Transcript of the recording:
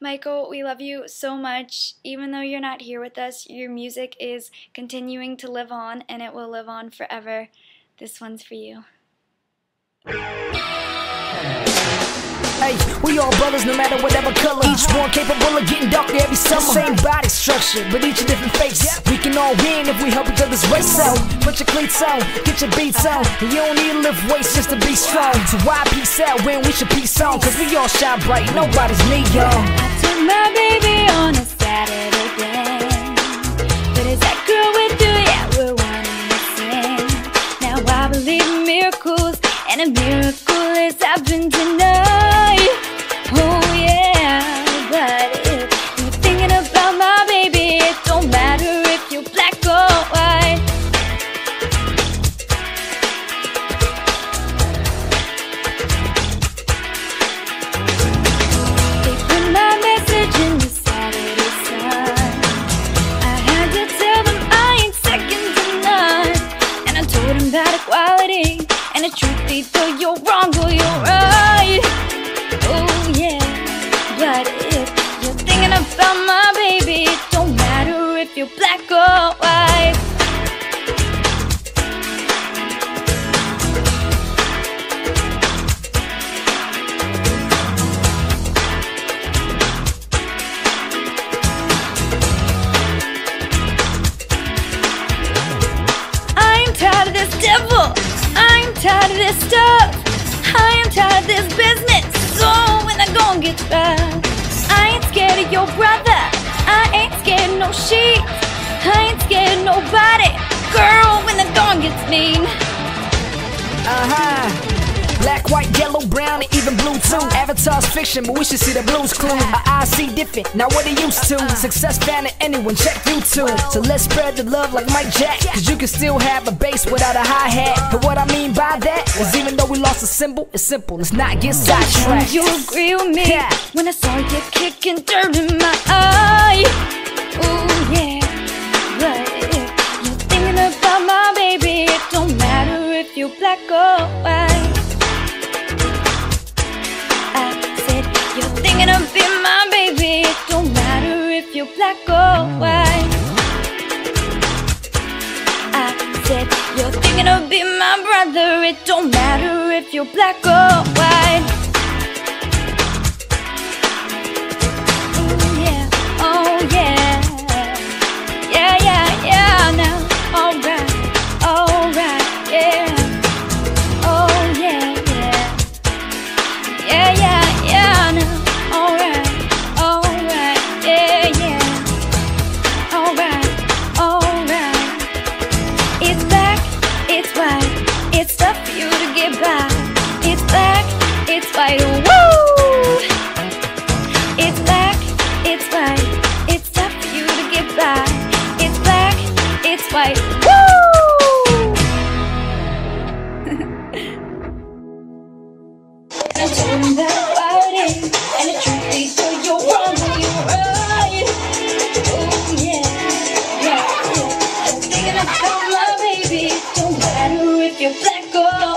Michael, we love you so much. Even though you're not here with us, your music is continuing to live on and it will live on forever. This one's for you. Hey, we all brothers no matter whatever color. Each one capable of getting darker every summer. Same body structure, but each a different face. We can all win if we help each other's race out. Put your cleats on, get your beats on. And you don't need to lift weights just to be strong. So why peace out when we should peace on? Cause we all shine bright, nobody's me, y'all. I took my baby on a Saturday then. But is that girl with you? Yeah, we're one in the same. Now I believe in miracles, and a miracle has happened tonight. About equality. And the truth be told, you're wrong or you're right. Oh, yeah. But if you're thinking about my baby, it don't matter if you're black or white. Tired of this devil. I'm tired of this stuff. I am tired of this business. So when I go and get rough, I ain't scared of your brother. I ain't scared of no sheep. I ain't scared of nobody. Girl, when the dawn gets mean. Uh huh. Black, white, yellow, brown, and even blue too. Avatar's fiction, but we should see the blues clue. Our eyes see different, not what they used to. Success found in anyone, check YouTube. So let's spread the love like Mike Jack. Cause you can still have a bass without a hi hat. And what I mean by that is even though we lost a symbol, it's simple. Let's not get sidetracked. You agree with me Yeah. when I saw you kicking dirt in my eye. Ooh, yeah. But if you're thinking about my baby, it don't matter if you're black or white. Black or white. I said, you're thinking of being my brother, it don't matter if you're black or white. Baby. Don't matter if you're black or